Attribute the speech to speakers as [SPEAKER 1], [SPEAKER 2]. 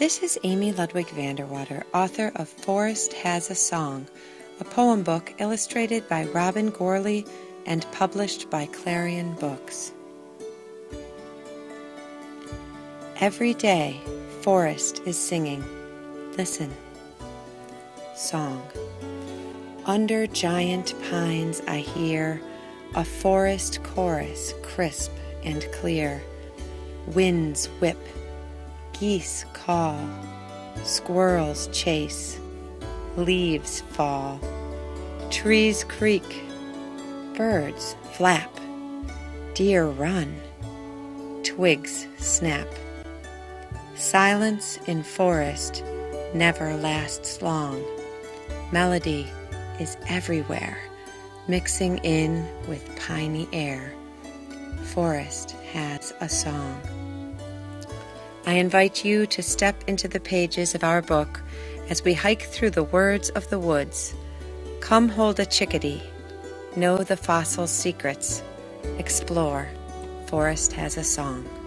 [SPEAKER 1] This is Amy Ludwig VanDerwater, author of Forest Has a Song, a poem book illustrated by Robin Gourley and published by Clarion Books. Every day, Forest is singing. Listen. Song. Under giant pines, I hear a forest chorus, crisp and clear. Winds whip, geese call, squirrels chase, leaves fall, trees creak, birds flap, deer run, twigs snap. Silence in forest never lasts long. Melody is everywhere, mixing in with piney air. Forest has a song. I invite you to step into the pages of our book as we hike through the words of the woods. Come hold a chickadee, know the fossil secrets, explore. Forest has a song.